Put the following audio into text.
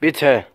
Bitte.